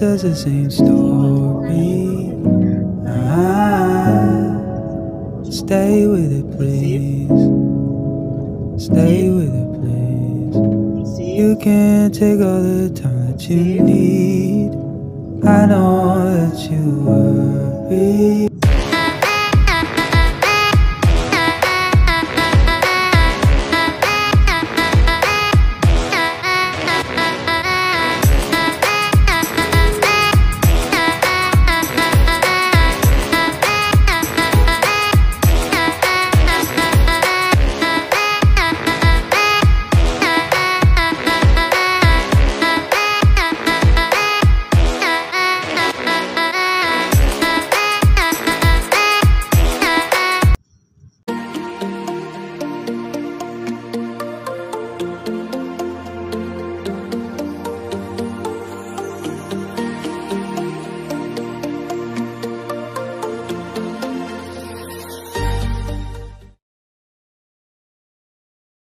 Says the same story. Stay with it, please. Stay with it, please. You can take all the time that you need. I know that you worry.